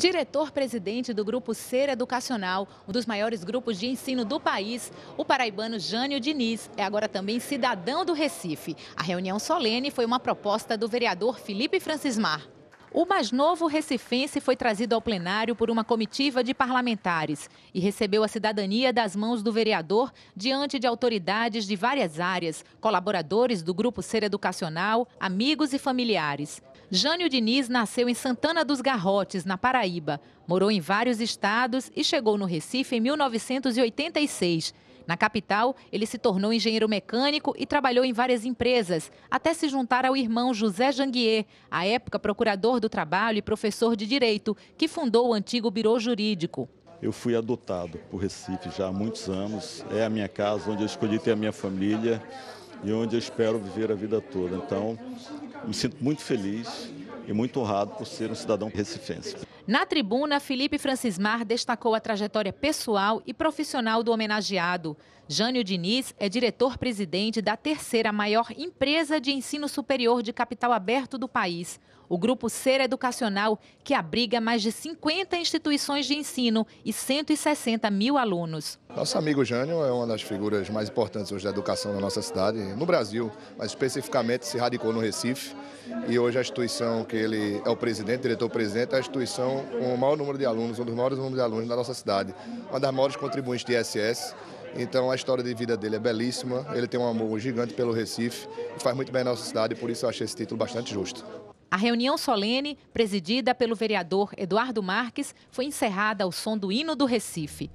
Diretor-presidente do Grupo Ser Educacional, um dos maiores grupos de ensino do país, o paraibano Jânio Diniz é agora também cidadão do Recife. A reunião solene foi uma proposta do vereador Felipe Francismar. O mais novo recifense foi trazido ao plenário por uma comitiva de parlamentares e recebeu a cidadania das mãos do vereador diante de autoridades de várias áreas, colaboradores do Grupo Ser Educacional, amigos e familiares. Jânio Diniz nasceu em Santana dos Garrotes, na Paraíba. Morou em vários estados e chegou no Recife em 1986. Na capital, ele se tornou engenheiro mecânico e trabalhou em várias empresas, até se juntar ao irmão José Janguier, à época procurador do trabalho e professor de direito, que fundou o antigo Biro Jurídico. Eu fui adotado por Recife já há muitos anos. É a minha casa, onde eu escolhi ter a minha família e onde eu espero viver a vida toda. Então, me sinto muito feliz e muito honrado por ser um cidadão recifense. Na tribuna, Felipe Francismar destacou a trajetória pessoal e profissional do homenageado. Jânio Diniz é diretor-presidente da terceira maior empresa de ensino superior de capital aberto do país, o Grupo Ser Educacional, que abriga mais de 50 instituições de ensino e 160 mil alunos. Nosso amigo Jânio é uma das figuras mais importantes hoje da educação na nossa cidade, no Brasil, mas especificamente se radicou no Recife. E hoje a instituição que ele é o presidente, diretor-presidente, é a instituição com o maior número de alunos, um dos maiores números de alunos da nossa cidade, uma das maiores contribuintes de ISS. Então a história de vida dele é belíssima, ele tem um amor gigante pelo Recife e faz muito bem a nossa cidade, e por isso eu achei esse título bastante justo. A reunião solene, presidida pelo vereador Eduardo Marques, foi encerrada ao som do hino do Recife.